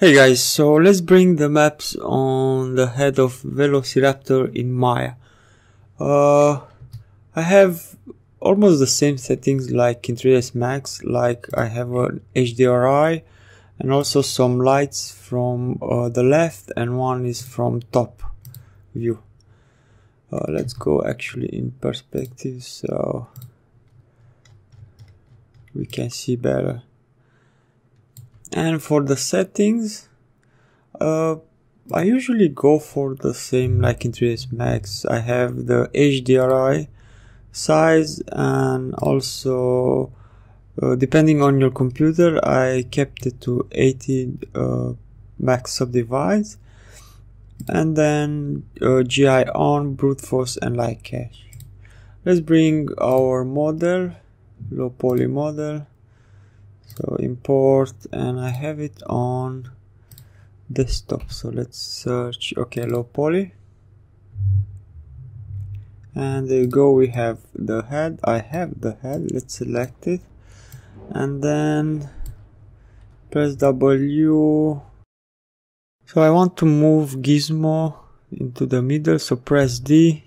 Hey guys, so let's bring the maps on the head of Velociraptor in Maya. Uh, I have almost the same settings like in 3ds Max, like I have an HDRI and also some lights from uh, the left and one is from top view. Uh, let's go actually in perspective so we can see better and for the settings uh, I usually go for the same like in 3ds Max. I have the HDRI size and also uh, depending on your computer I kept it to 80 uh, max subdivide and then uh, GI on brute force and light cache. Let's bring our model low poly model so import and I have it on desktop. So let's search. Okay low poly. And there you go we have the head. I have the head. Let's select it. And then press W. So I want to move gizmo into the middle. So press D.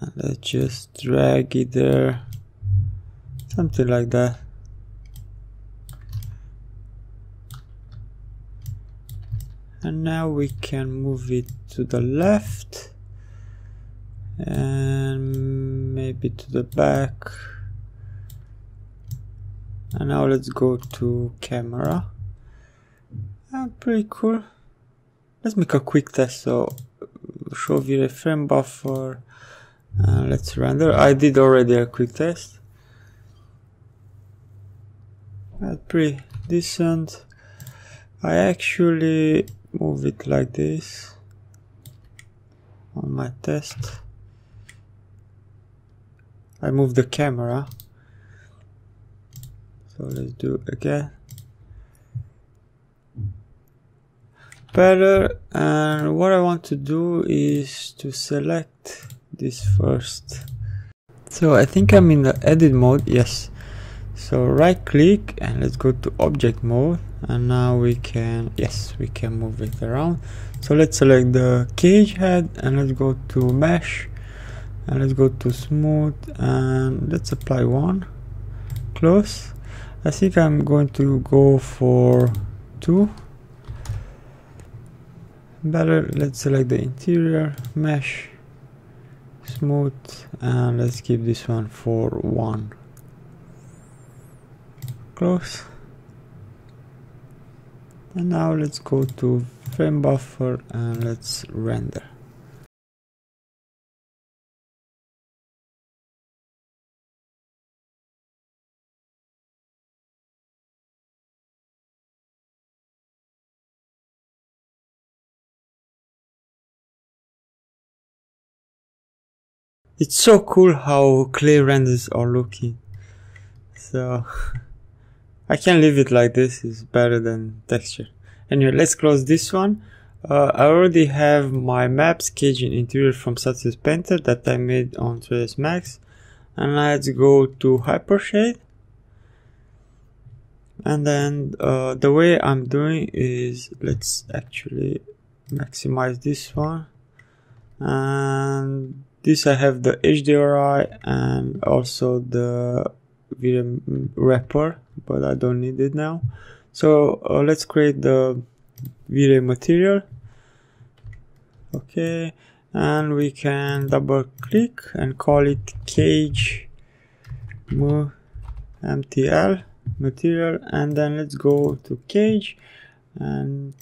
And let's just drag it there. Something like that and now we can move it to the left. And maybe to the back. And now let's go to camera. Ah, pretty cool. Let's make a quick test so show you the frame buffer. Uh, let's render. I did already a quick test. That's pretty decent I actually move it like this on my test. I move the camera. So let's do it again. Better and what I want to do is to select this first. So I think I'm in the edit mode yes. So right click and let's go to object mode and now we can yes we can move it around. So let's select the cage head and let's go to mesh. And let's go to smooth and let's apply one. Close. I think I'm going to go for two. Better let's select the interior mesh smooth and let's keep this one for one. Close and now let's go to frame buffer and let's render It's so cool how clear renders are looking. So I can leave it like this, it's better than texture. Anyway, let's close this one. Uh, I already have my maps, and interior from Substance Painter that I made on 3ds Max. And let's go to Hypershade. And then uh, the way I'm doing is, let's actually maximize this one. And this I have the HDRI and also the V-Ray wrapper but I don't need it now. So uh, let's create the V-Ray material. Okay and we can double click and call it cage mtl material and then let's go to cage and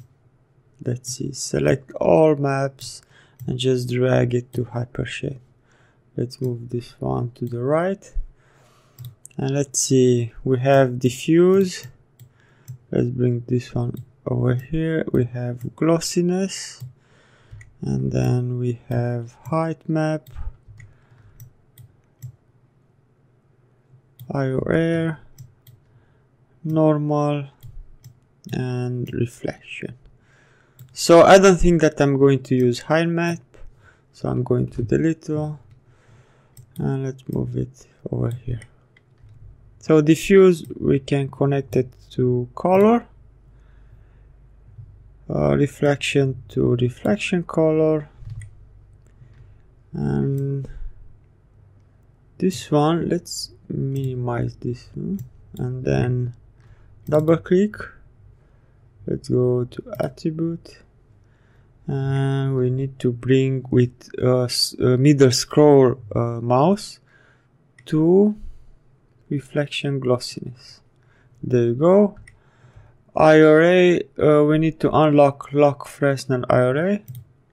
let's see select all maps and just drag it to hypershade let's move this one to the right and let's see. We have diffuse. Let's bring this one over here. We have glossiness. And then we have height map. IO air normal. And reflection. So I don't think that I'm going to use height map. So I'm going to delete it and let's move it over here so diffuse we can connect it to color. Uh, reflection to reflection color. And this one let's minimize this hmm, and then double click. Let's go to attribute. And we need to bring with uh, middle scroll uh, mouse to reflection glossiness. There you go. IOR uh, we need to unlock lock Fresnel IOR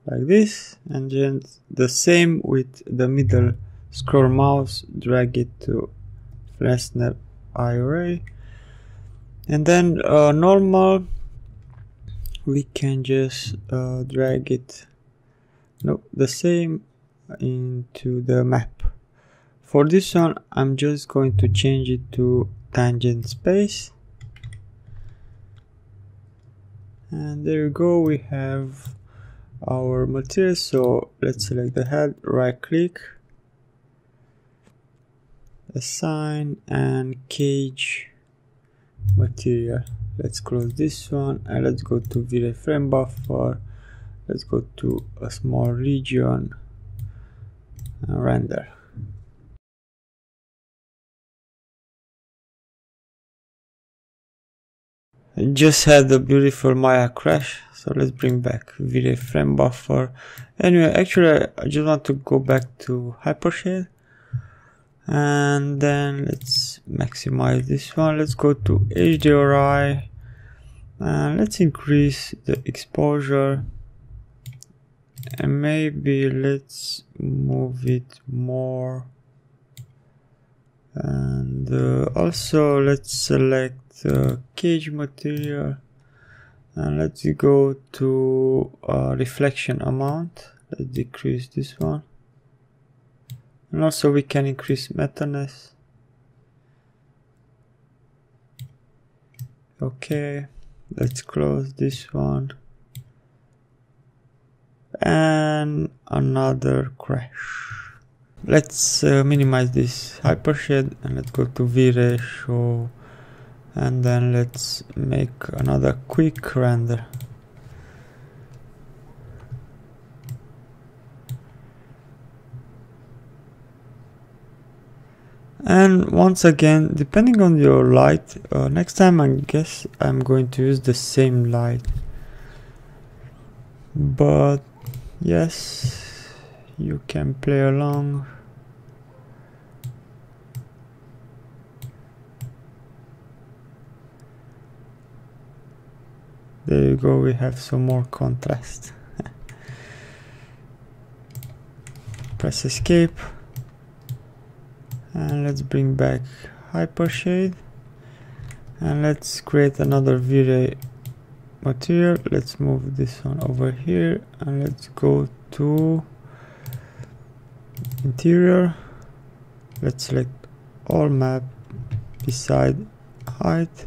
like this. And then the same with the middle scroll mouse drag it to Fresnel IOR and then uh, normal we can just uh, drag it no the same into the map for this one I'm just going to change it to tangent space. And there you go we have our material. So let's select the head right click assign and cage material. Let's close this one and let's go to V-Ray frame buffer. Let's go to a small region and render just had a beautiful Maya crash so let's bring back V-Ray frame buffer. Anyway actually I just want to go back to hypershade and then let's maximize this one. Let's go to HDRI and let's increase the exposure. And maybe let's move it more. And uh, also let's select the cage material. And let's go to uh, reflection amount. Let's decrease this one. And also we can increase metalness okay let's close this one. And another crash. Let's uh, minimize this hypershade and let's go to V-Ray show and then let's make another quick render. And once again depending on your light uh, next time I guess I'm going to use the same light. But yes you can play along there you go we have some more contrast. Press escape. And let's bring back hypershade and let's create another V-Ray material. Let's move this one over here. And let's go to interior. Let's select all map beside height.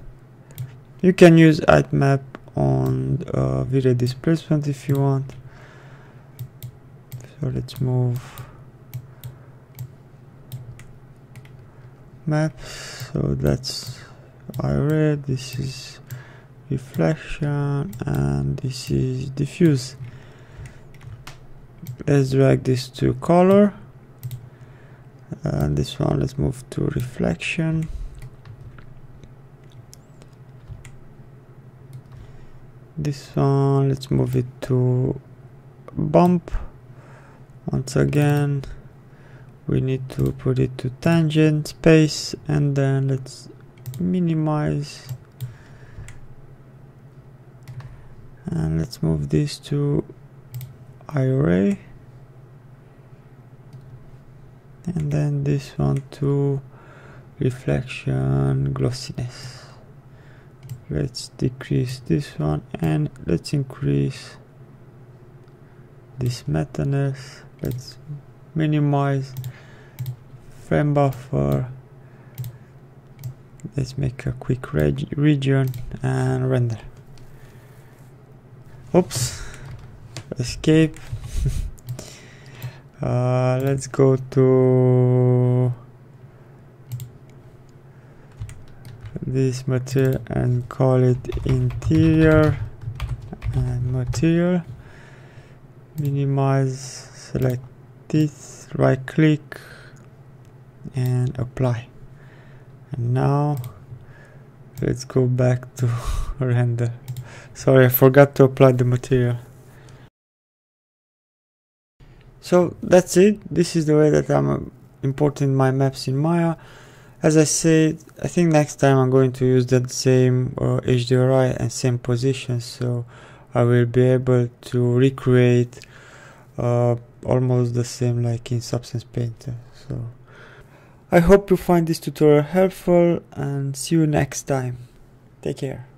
You can use height map on uh, V-Ray displacement if you want. So let's move map. So that's IOR this is reflection and this is diffuse. Let's drag this to color. And this one let's move to reflection this one let's move it to bump. Once again we need to put it to tangent space and then let's minimize. And let's move this to IOR and then this one to reflection glossiness let's decrease this one and let's increase this metalness let's minimize frame buffer. Let's make a quick reg region and render. Oops. Escape. Uh, let's go to this material and call it interior and material. Minimize select this right click and apply. And now let's go back to render. Sorry I forgot to apply the material. So that's it. This is the way that I'm uh, importing my maps in Maya as I said I think next time I'm going to use that same uh, HDRI and same position so I will be able to recreate uh, almost the same like in Substance Painter so. I hope you find this tutorial helpful and see you next time. Take care